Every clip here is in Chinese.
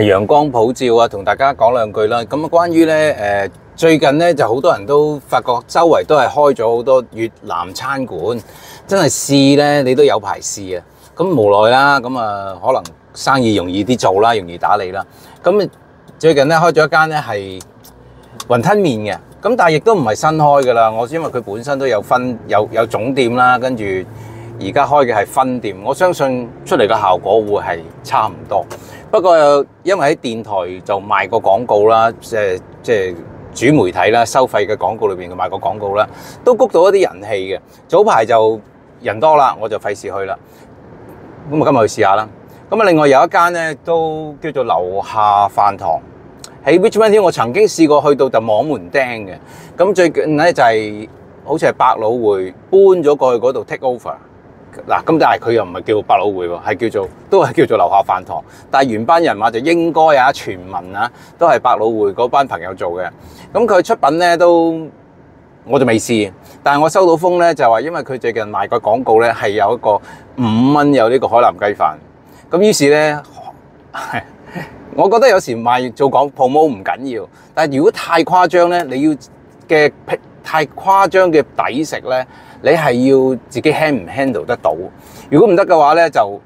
陽光普照啊，同大家講兩句啦。咁啊，關於咧誒，最近咧就好多人都發覺周圍都係開咗好多越南餐館，真係試咧你都有排試啊。咁無奈啦，咁啊可能生意容易啲做啦，容易打理啦。咁最近咧開咗一間咧係雲吞麵嘅，咁但係亦都唔係新開噶啦。我因為佢本身都有分有有總店啦，跟住而家開嘅係分店，我相信出嚟嘅效果會係差唔多。不過因為喺電台就賣個廣告啦，即係即係主媒體啦，收費嘅廣告裏邊賣個廣告啦，都谷到一啲人氣嘅。早排就人多啦，我就費事去啦。咁啊，今日去試下啦。咁啊，另外有一間咧都叫做樓下飯堂，喺 Richmond 我曾經試過去到就網門釘嘅。咁最近咧就係、好似係百老匯搬咗過去嗰度 take over。嗱，咁但係佢又唔係叫百老匯喎，係叫做都係叫做樓下飯堂。但係原班人馬就應該啊，傳聞啊，都係百老匯嗰班朋友做嘅。咁佢出品咧都我就未試，但係我收到風咧就話，因為佢最近賣個廣告咧係有一個五蚊有呢個海南雞飯。咁於是咧，我覺得有時賣做廣 promo 唔緊要，但係如果太誇張咧，你要嘅太誇張嘅抵食咧，你係要自己 handle 唔 handle 得到。如果唔得嘅話咧，就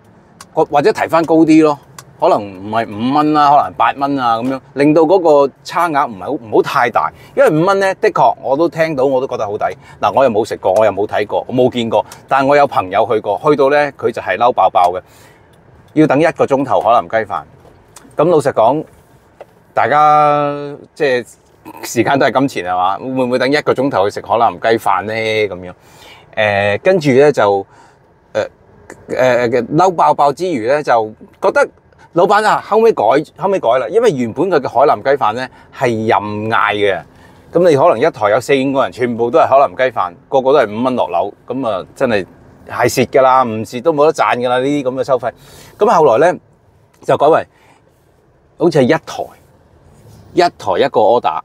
或者提翻高啲咯，可能唔係五蚊啦，可能八蚊啊咁樣，令到嗰個差額唔係好唔好太大。因為五蚊咧，的確我都聽到，我都覺得好抵。嗱，我又冇食過，我又冇睇過，我冇見過，但係我有朋友去過，去到咧佢就係嬲爆爆嘅，要等一個鐘頭海南雞飯。咁老實講，大家即係時間都係金錢係嘛？會唔會等一個鐘頭去食海南雞飯咧？咁樣誒，跟住咧就誒誒嘅嬲爆爆之餘咧，就覺得老闆啊，後尾改後尾改啦，因為原本佢嘅海南雞飯咧係任嗌嘅。咁你可能一台有四五個人，全部都係海南雞飯，個個都係五蚊落樓，咁啊真係係蝕㗎啦，唔蝕都冇得賺㗎啦，呢啲咁嘅收費。咁後來咧就改為。好似係一台，一台一個 order。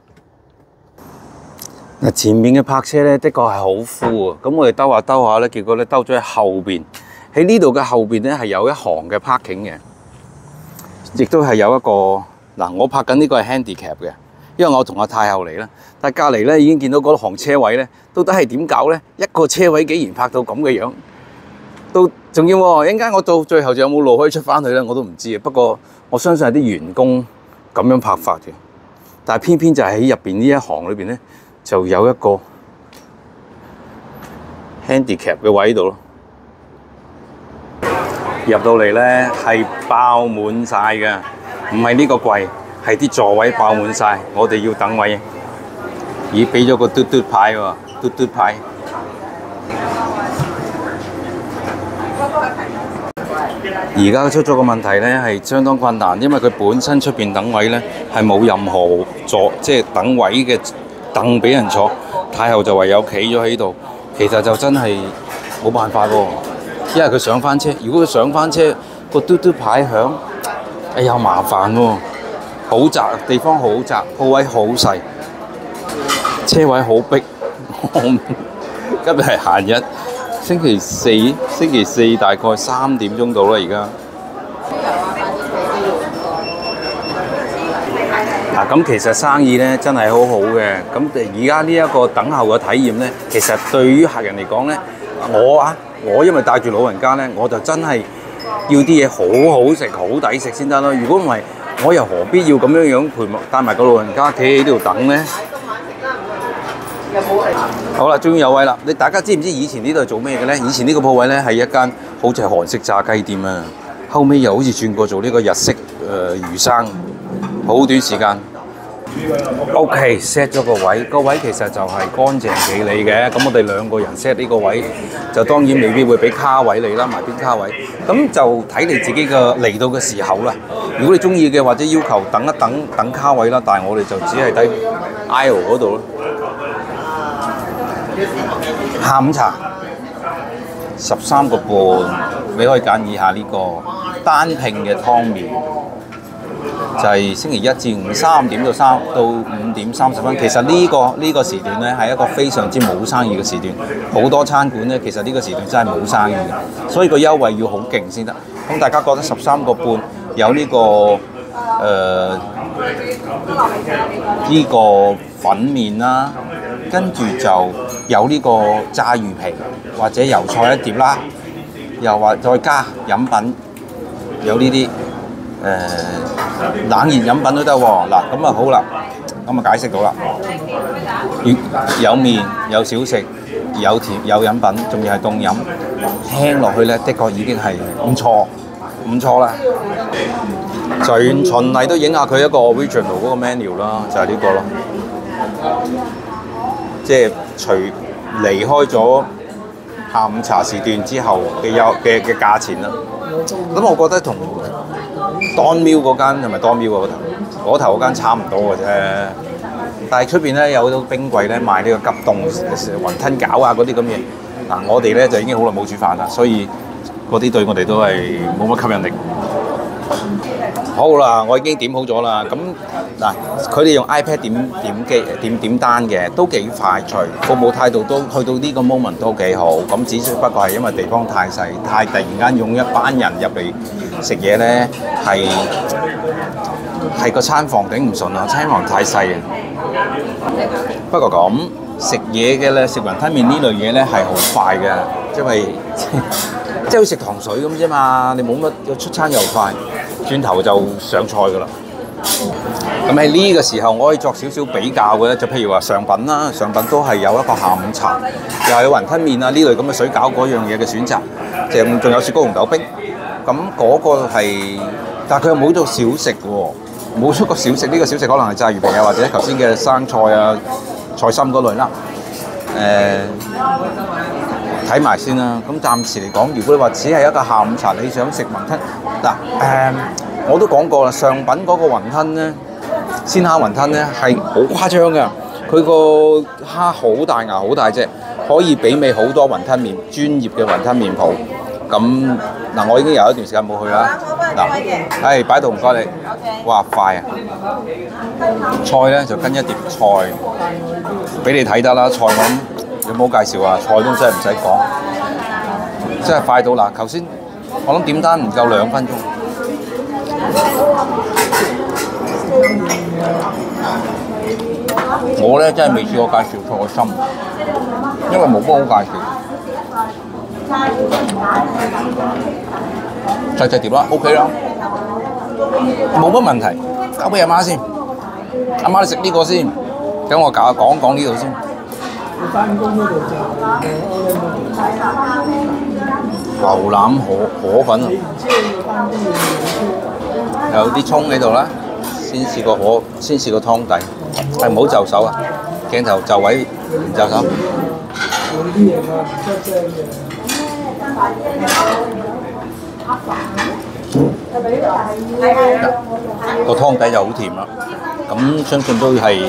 嗱，前面嘅泊車咧，的確係好 full 啊！咁我哋兜下兜下咧，結果咧兜咗喺後邊。喺呢度嘅後邊咧係有一行嘅 parking 嘅，亦都係有一個嗱，我泊緊呢個係 handicap 嘅，因為我同阿太后嚟啦。但係隔離咧已經見到嗰行車位咧，到底係點搞咧？一個車位竟然泊到咁嘅樣，都仲要喎！一陣間我到最後仲有冇路可以出翻去咧？我都唔知啊。不過我相信係啲員工咁樣拍法嘅，但係偏偏就係喺入邊呢一行裏邊咧，就有一個 handicap 嘅位度咯。入到嚟咧係爆滿晒㗎，唔係呢個櫃，係啲座位爆滿晒。我哋要等位，已俾咗個嘟嘟牌喎，嘟嘟牌。而家出咗個問題咧，係相當困難，因為佢本身出邊等位咧係冇任何座，即係等位嘅凳俾人坐。太后就唯有企咗喺度，其實就真係冇辦法喎。因為佢上翻車，如果佢上翻車個嘟嘟牌響，哎呀麻煩喎，好窄，地方好窄，鋪位好細，車位好逼。今日係閒日。星期四，星期四大概三點鐘到啦，而家。咁其實生意咧真係好好嘅。咁而家呢一個等候嘅體驗咧，其實對於客人嚟講咧，我啊，我因為帶住老人家咧，我就真係要啲嘢好好食、好抵食先得咯。如果唔係，我又何必要咁樣樣陪帶埋個老人家企喺呢度等咧？好啦，終於有位啦！你大家知唔知以前呢度做咩嘅咧？以前呢個鋪位咧係一間好似係韓式炸雞店啊，後尾又好似轉過做呢個日式誒、呃、魚生，好短時間。OK，set 咗個位，個位其實就係乾淨企理嘅。咁我哋兩個人 set 呢個位，就當然未必會俾卡位你啦，埋邊卡位。咁就睇你自己嘅嚟到嘅時候啦。如果你中意嘅，或者要求等一等等卡位啦，但係我哋就只係喺 aisle 嗰度咯。下午茶十三個半，你可以揀以下呢個單拼嘅湯麵，就係星期一至五三點到三到五點三十分。其實呢個呢個時段呢，係一個非常之冇生意嘅時段，好多餐館呢，其實呢個時段真係冇生意嘅，所以個優惠要好勁先得。咁大家覺得十三個半有呢個誒呢個粉面啦，跟住就有呢個炸魚皮或者油菜一碟啦，又或再加飲品，有呢啲誒冷熱飲品都得喎。嗱，咁啊好啦，咁啊解釋到啦，有面有小食。有甜有飲品，仲要係凍飲，聽落去咧，的確已經係唔錯，唔錯啦。就循例都影下佢一個 original 嗰個 menu 啦，就係呢個咯。即係除離開咗下午茶時段之後嘅有嘅嘅價錢啦。咁我覺得同 Don Mill 嗰間係咪 Don Mill 嗰頭嗰頭嗰間差唔多嘅啫。但係出邊咧有好多冰櫃咧賣呢個急凍雲吞餃啊嗰啲咁嘢，嗱我哋咧就已經好耐冇煮飯啦，所以嗰啲對我哋都係冇乜吸引力。好啦，我已經點好咗啦。咁嗱，佢哋用 iPad 點點機點點單嘅，都幾快脆，服務態度都去到呢個 moment 都幾好。咁只不過係因為地方太細，太突然間用一班人入嚟食嘢咧，係係個餐房頂唔順啊！餐房太細啊！不過咁食嘢嘅咧，食雲吞麵呢類嘢咧係好快嘅，因為 即係好似食糖水咁啫嘛，你冇乜出餐又快，轉頭就上菜噶啦。咁喺呢個時候，我可以作少少比較嘅咧，就譬如話上品啦，上品都係有一個下午茶，又係雲吞麵啊呢類咁嘅水餃嗰樣嘢嘅選擇，就仲有雪糕紅豆冰。咁嗰個係，但係佢又冇做小食喎。冇出過小食，呢、這個小食可能係炸魚皮啊，或者頭先嘅生菜啊、菜心嗰類啦。誒、睇埋先啦。咁暫時嚟講，如果你話只係一個下午茶，你想食雲吞嗱誒，我都講過啦，上品嗰個雲吞咧，鮮蝦雲吞咧係好誇張㗎。佢個蝦好大牙、好大隻，可以媲美好多雲吞麵專業嘅雲吞麵鋪。咁嗱，我已經有一段時間冇去啦。嗱，誒擺到唔該你。哇，快啊！菜咧就跟一碟菜，俾你睇得啦。菜我諗有冇介紹啊？菜都真係唔使講，真係快到啦。頭先我諗點單唔夠兩分鐘。我咧真係未試過介紹菜心，因為冇乜好介紹。細細碟啦，OK 啦，冇乜問題。交俾阿媽先，阿媽你食呢個先，等我搞下講講呢度先。牛腩河河粉啊，有啲葱喺度啦，先試個河，先試個湯底，係唔好就手啊，鏡頭就位唔就手。個湯底就好甜啦，咁相信都係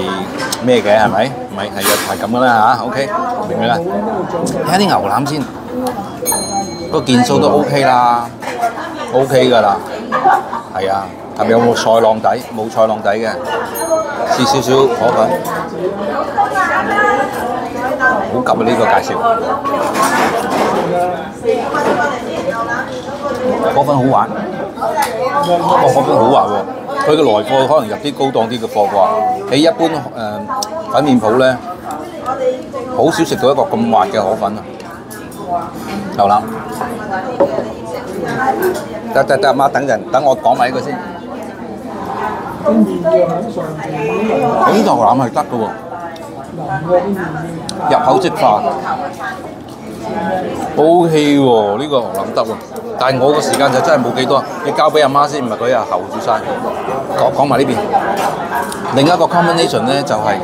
咩嘅係咪？唔係係係咁噶啦嚇，OK 明嘅啦。睇下啲牛腩先，個件數都 OK 啦，OK 噶啦，係啊，係咪有冇菜浪底？冇菜浪底嘅，試少少河粉，好急啊呢個介紹。河粉好玩，個河粉好滑喎。佢嘅來貨可能入啲高檔啲嘅貨啩。喺一般誒、呃、粉麵鋪咧，好少食到一個咁滑嘅河粉啊。牛腩，得得得，阿媽等陣，等我講埋呢個先。呢牛腩係得嘅喎，入口即化。O K 喎，呢個牛腩得喎，但係我個時間就真係冇幾多，你交俾阿媽先，唔係佢又候住晒。講講埋呢邊，另一個 combination 咧就係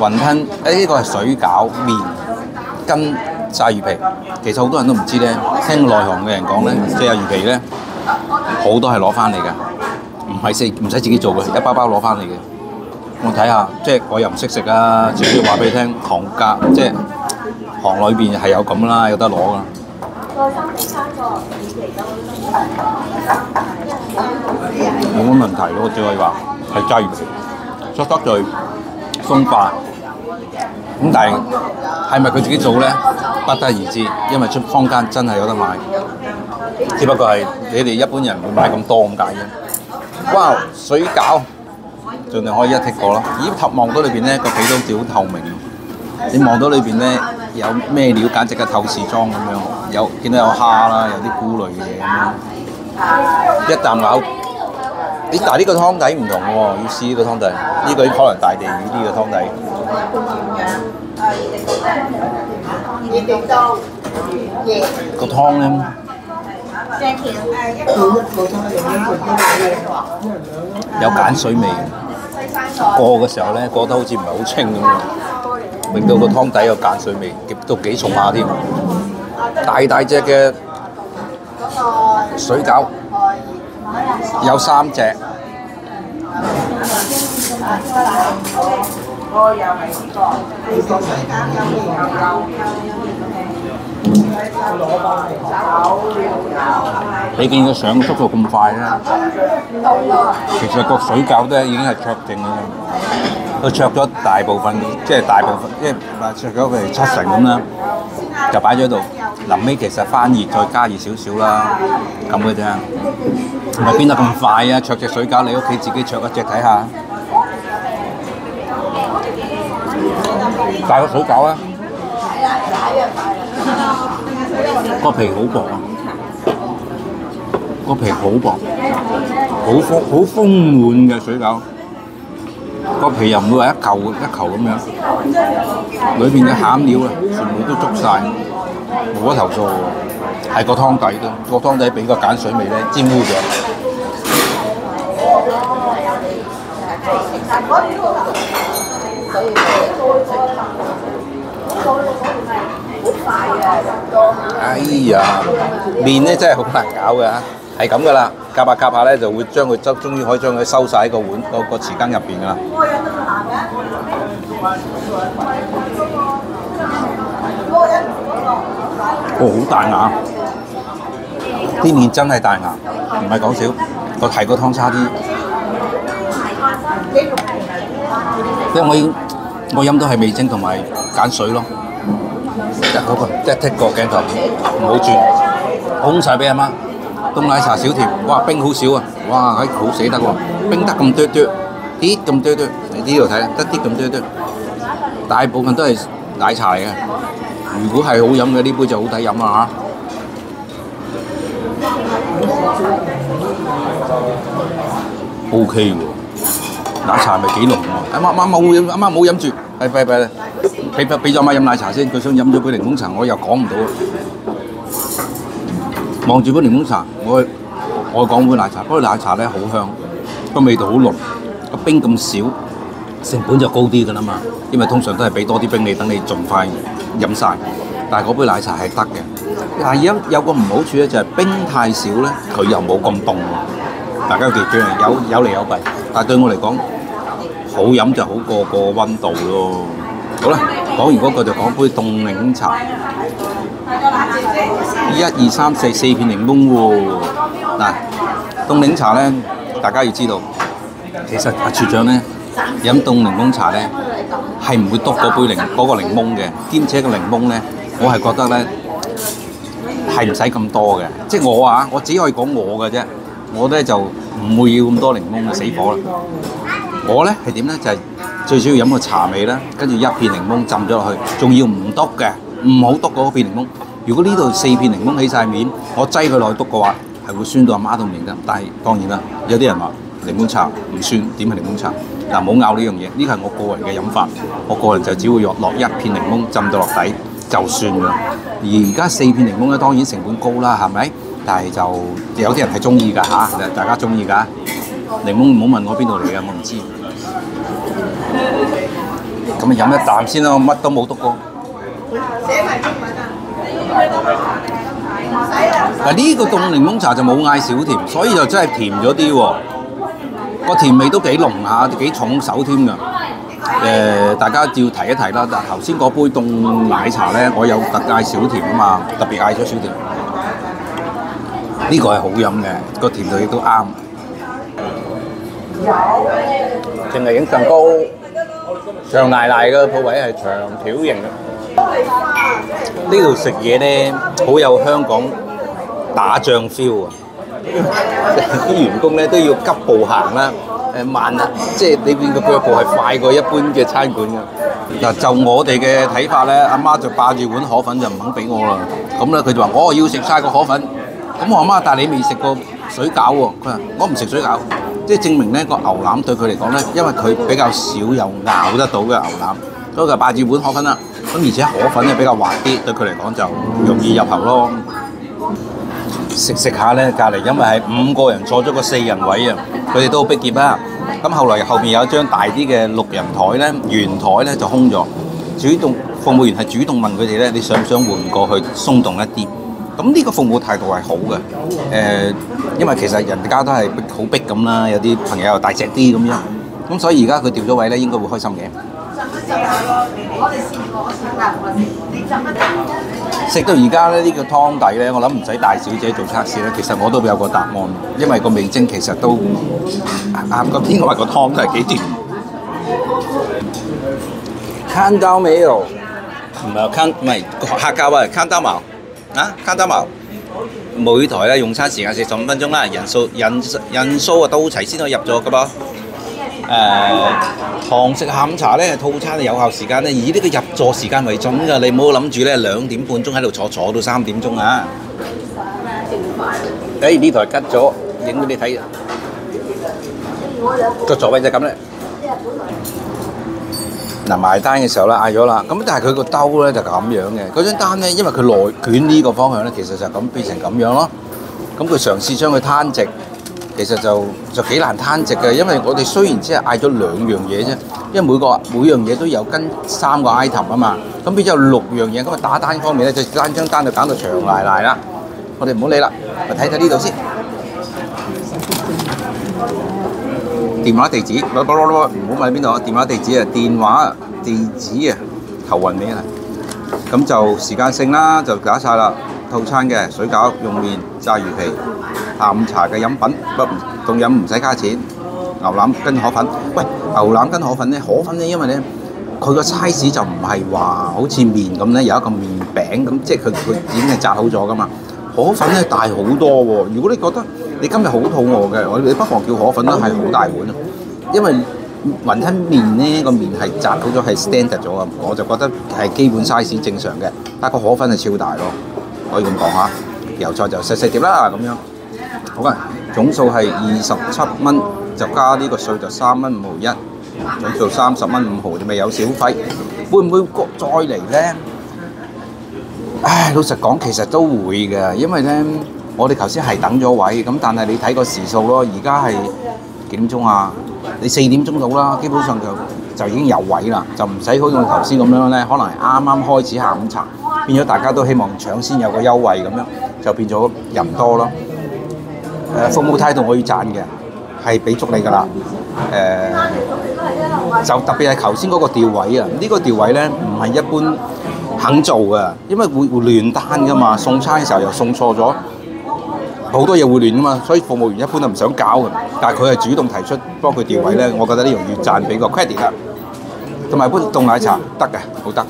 雲吞，誒呢個係水餃麵跟炸魚皮。其實好多人都唔知咧，聽內行嘅人講咧，即係魚皮咧好多係攞翻嚟嘅，唔係食唔使自己做嘅，一包包攞翻嚟嘅。我睇下，即係我又唔識食啊，只要話俾你聽，行價即係。行裏邊係有咁啦，有得攞噶。冇乜問題咯，只可以話係炸魚皮，質得最鬆化。咁但係係咪佢自己做咧？不得而知，因為出坊間真係有得買，只不過係你哋一般人唔會買咁多咁解啫。哇！水餃盡量可以一剔過咯。咦，頭望到裏邊咧個皮都好似好透明。你望到裏邊咧有咩料，簡直係透視裝咁樣。有見到有蝦啦，有啲菇類嘅嘢咁樣。一啖咬，咦？但係呢個湯底唔同喎，要試呢個湯底。呢、個可能大地魚啲嘅湯底。個湯咧。有鹼水味，過嘅時候咧過得好似唔係好清咁樣，令到個湯底有鹼水味，都幾重下添。大大隻嘅水餃有三隻，你見佢上速度咁快咧，其實個水餃咧已經係灼淨啦。佢灼咗大部分，即係大部分，即係灼咗譬如七成咁啦，就擺咗喺度。臨尾其實翻熱再加熱少少啦，咁嘅啫。唔係邊得咁快啊？灼隻水餃，你屋企自己灼一隻睇下。大個水餃啊！個皮好薄啊，個皮好薄，好豐好豐滿嘅水餃，個皮又唔會話一嚿一嚿咁樣，裏邊嘅餡料啊，全部都捉晒，冇得投訴喎，係個湯底都，個湯底俾個鹼水味咧沾污咗。哎呀，麵咧真係好難搞嘅，係咁噶啦，夾下夾下咧就會將佢執，終於可以將佢收晒喺個碗個個匙羹入邊噶啦。哦，好大牙，啲麵真係大牙，唔係講笑，個係個湯差啲，因為我已經我飲到係味精同埋鹼水咯。一嗰個一剔個鏡頭，唔好轉，空晒俾阿媽。凍奶茶少甜，哇冰好少啊，哇喺好死得喎，冰得咁多多，啲咁多多，你呢度睇得啲咁多多，大部分都係奶茶嚟嘅。如果係好飲嘅呢杯就好抵飲啦嚇。O K 喎，奶茶咪幾濃喎，阿媽媽冇飲，阿媽冇飲住，係拜拜啦。俾俾咗阿媽飲奶茶先，佢想飲咗杯檸檬茶，我又講唔到。望住杯檸檬茶，我我講杯奶茶，杯奶茶咧好香，個味道好濃，個冰咁少，成本就高啲㗎啦嘛。因為通常都係俾多啲冰你，等你盡快飲晒。但係嗰杯奶茶係得嘅。但係有有個唔好處咧，就係冰太少咧，佢又冇咁凍。大家要記住，有有利有弊。但係對我嚟講，好飲就好過個溫度咯。好啦，講完嗰個就講杯凍檸茶，一二三四四片檸檬喎。嗱，凍檸茶咧，大家要知道，其實阿處長咧飲凍檸檬茶咧係唔會篤嗰杯檸嗰個檸檬嘅，兼且個檸檬咧，我係覺得咧係唔使咁多嘅，即係我啊，我只可以講我嘅啫，我咧就唔會要咁多檸檬嘅死火啦。我咧係點咧就係。最主要飲個茶味啦，跟住一片檸檬浸咗落去，仲要唔篤嘅，唔好篤嗰片檸檬。如果呢度四片檸檬起晒面，我擠佢落去篤嘅話，係會酸到阿媽都唔認得。但係當然啦，有啲人話檸檬茶唔酸，點係檸檬茶？嗱，唔好拗呢樣嘢，呢個係我個人嘅飲法。我個人就只會落一片檸檬浸到落底就算啦。而而家四片檸檬咧，當然成本高啦，係咪？但係就有啲人係中意㗎嚇，大家中意㗎。檸檬唔好問我邊度嚟嘅，我唔知。咁咪飲一啖先咯，乜都冇篤過。嗱呢個凍檸檬茶就冇嗌少甜，所以就真係甜咗啲喎。個甜味都幾濃下，幾重手添㗎。誒，大家要提一提啦。但頭先嗰杯凍奶茶咧，我有特嗌少甜啊嘛，特別嗌咗少甜。呢個係好飲嘅，個甜度亦都啱。淨係影上高。長奶奶嘅鋪位係長條形嘅，呢度食嘢咧好有香港打仗 feel 啊！啲員工咧都要急步行啦，誒慢啊，即係你見個腳步係快過一般嘅餐館㗎。嗱，就我哋嘅睇法咧，阿媽就霸住碗河粉就唔肯俾我啦。咁咧佢就話我要食晒個河粉。咁我阿媽，但係你未食過水餃喎？佢話我唔食水餃，即係證明咧個牛腩對佢嚟講咧，因為佢比較少有咬得到嘅牛腩，所以就霸住碗河粉啦。咁而且河粉咧比較滑啲，對佢嚟講就容易入口咯。食食下咧，隔離因為係五個人坐咗個四人位啊，佢哋都好逼傑啦。咁後來後面有一張大啲嘅六人台咧，圓台咧就空咗，主動服務員係主動問佢哋咧，你想唔想換過去鬆動一啲？咁呢個服務態度係好嘅，誒，因為其實人家都係逼好逼咁啦，有啲朋友又大隻啲咁樣，咁所以而家佢調咗位咧，應該會開心嘅。食到而家咧，呢個湯底咧，我諗唔使大小姐做測試咧，其實我都有個答案，因為個味精其實都啱個邊個話個湯都係幾甜。看到沒有？唔係看，唔係客家話，看到冇？啊，看到冇？每台咧用餐時間四十五分鐘啦，人數人人數啊到齊先可以入座噶噃。誒，堂食下午茶咧，套餐嘅有效時間咧，以呢個入座時間為準㗎，你唔好諗住咧兩點半鐘喺度坐坐到三點鐘啊！誒呢台吉咗，影俾你睇。個座位就咁咧。嗱埋單嘅時候咧嗌咗啦，咁但係佢個兜咧就咁樣嘅，嗰張單咧因為佢內捲呢個方向咧，其實就咁變成咁樣咯。咁佢嘗試將佢攤直。其實就就幾難攤直嘅，因為我哋雖然只係嗌咗兩樣嘢啫，因為每個每樣嘢都有跟三個 item 啊嘛，咁變咗有六樣嘢，咁啊打單方面咧就單張單就搞到長賴賴啦。我哋唔好理啦，我睇睇呢度先。電話地址，唔好問邊度啊！電話地址啊，電話地址啊，頭暈尾啊。咁就時間性啦，就搞晒啦。套餐嘅水餃、用麵、炸魚皮。下午茶嘅飲品不凍飲唔使加錢，牛腩跟河粉。喂，牛腩跟河粉咧，河粉咧，因為咧佢個 size 就唔係話好似麵咁咧，有一個麵餅咁，即係佢佢已經係炸好咗噶嘛。河粉咧大好多喎。如果你覺得你今日好肚餓嘅，我你不妨叫河粉啦，係好大碗啊。因為雲吞麵咧個麵係紮好咗，係 standard 咗啊。我就覺得係基本 size 正常嘅，但係個河粉係超大咯，可以咁講下。油菜就細細碟啦，咁樣。好嘅，總數係二十七蚊，就加呢個稅就三蚊五毫一，總數三十蚊五毫，就咪有小費，會唔會再嚟呢？唉，老實講，其實都會嘅，因為呢，我哋頭先係等咗位，咁但係你睇個時數咯，而家係幾點鐘啊？你四點鐘到啦，基本上就就已經有位啦，就唔使好似頭先咁樣呢，可能啱啱開始下午茶，變咗大家都希望搶先有個優惠咁樣，就變咗人多咯。誒服務態度我要讚嘅，係俾足你㗎啦。誒就特別係頭先嗰個調位啊，呢個調位咧唔係一般肯做嘅，因為會會亂單㗎嘛。送餐嘅時候又送錯咗，好多嘢會亂啊嘛，所以服務員一般都唔想搞嘅。但係佢係主動提出幫佢調位咧，我覺得呢樣要讚俾個 credit 啦。同埋杯凍奶茶得嘅，好得。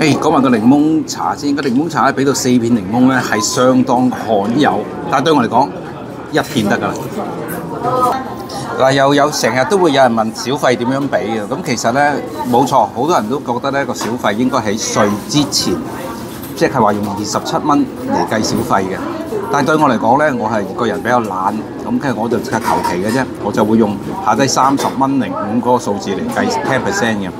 誒講埋個檸檬茶先，個檸檬茶咧俾到四片檸檬咧係相當罕有，但係對我嚟講一片得㗎啦。嗱又有成日都會有人問小費點樣俾嘅，咁其實咧冇錯，好多人都覺得咧個小費應該喺稅之前，即係話用二十七蚊嚟計小費嘅。但係對我嚟講咧，我係個人比較懶，咁跟住我就即係求其嘅啫，我就會用下低三十蚊零五嗰個數字嚟計 ten percent 嘅。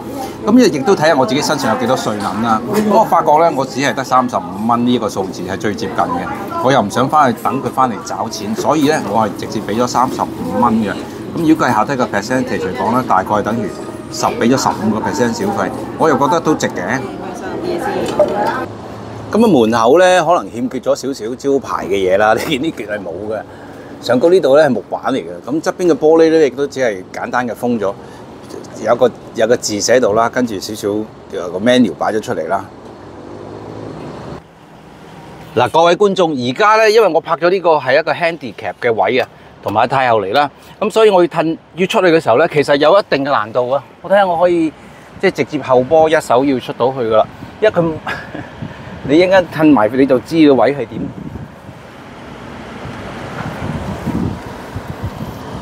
咁亦亦都睇下我自己身上有幾多稅銀啦。咁我發覺咧，我只係得三十五蚊呢一個數字係最接近嘅。我又唔想翻去等佢翻嚟找錢，所以咧我係直接俾咗三十五蚊嘅。咁如果計下低個 percentage 嚟講咧，大概等於十俾咗十五個 percent 小費，我又覺得都值嘅。咁啊門口咧可能欠缺咗少少招牌嘅嘢啦，你見 呢橛係冇嘅。上高呢度咧係木板嚟嘅，咁側邊嘅玻璃咧亦都只係簡單嘅封咗。有個有個字寫到啦，跟住少少有個 menu 擺咗出嚟啦。嗱，各位觀眾，而家咧，因為我拍咗呢個係一個 handicap 嘅位啊，同埋太後嚟啦，咁所以我要褪要出去嘅時候咧，其實有一定嘅難度啊。我睇下我可以即係直接後波一手要出到去噶啦，因為佢你一間褪埋你就知個位係點。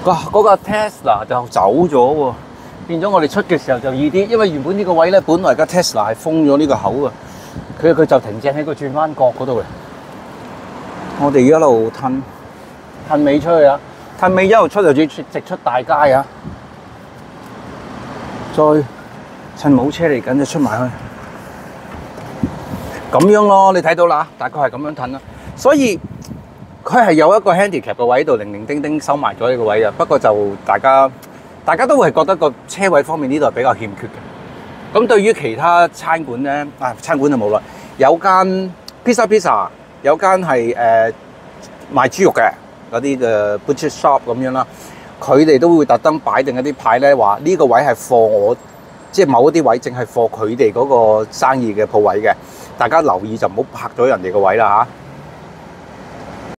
哇！嗰、個 Tesla 就走咗喎，變咗我哋出嘅時候就易啲，因為原本呢個位咧，本來架 Tesla 係封咗呢個口啊，佢佢就停正喺個轉彎角嗰度嘅。我哋一路褪褪尾出去啊，褪尾一路出就直直出大街啊，再趁冇車嚟緊就出埋去。咁樣咯，你睇到啦，大概係咁樣褪啦，所以。佢係有一個 handicap 嘅位度，零零丁丁收埋咗呢個位啊。不過就大家大家都會覺得個車位方面呢度係比較欠缺嘅。咁對於其他餐館咧，啊餐館就冇啦。有間 pizza pizza，有間係誒賣豬肉嘅嗰啲嘅 butcher shop 咁樣啦。佢哋都會特登擺定一啲牌咧，話呢個位係貨我，即係某一啲位淨係貨佢哋嗰個生意嘅鋪位嘅。大家留意就唔好拍咗人哋個位啦嚇。